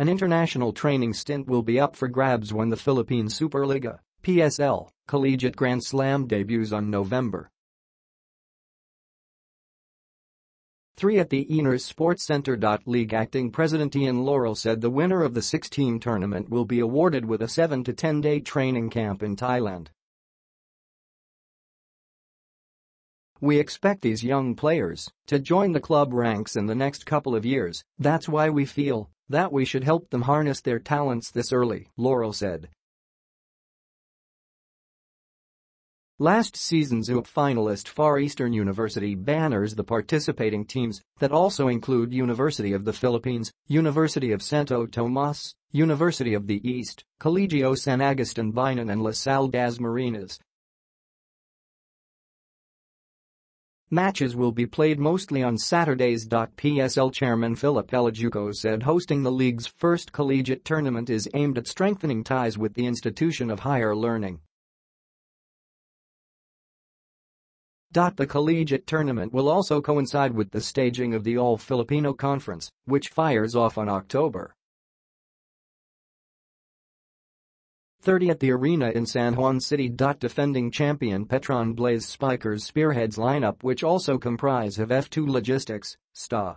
An international training stint will be up for grabs when the Philippine Superliga PSL Collegiate Grand Slam debuts on November 3 at the Ynares Sports Center. League acting president Ian Laurel said the winner of the 16-team tournament will be awarded with a 7 to 10-day training camp in Thailand. We expect these young players to join the club ranks in the next couple of years, that's why we feel that we should help them harness their talents this early, Laurel said. Last season's UP finalist Far Eastern University banners the participating teams that also include University of the Philippines, University of Santo Tomas, University of the East, Colegio San Agustin Biñan and La Salle Dasmariñas. Matches will be played mostly on Saturdays. PSL chairman Philip Ella Juico said hosting the league's first collegiate tournament is aimed at strengthening ties with the institution of higher learning. The collegiate tournament will also coincide with the staging of the All-Filipino Conference, which fires off on October 30 at the arena in San Juan City. Defending champion Petron Blaze Spikers spearheads lineup which also comprise of F2 Logistics, STA,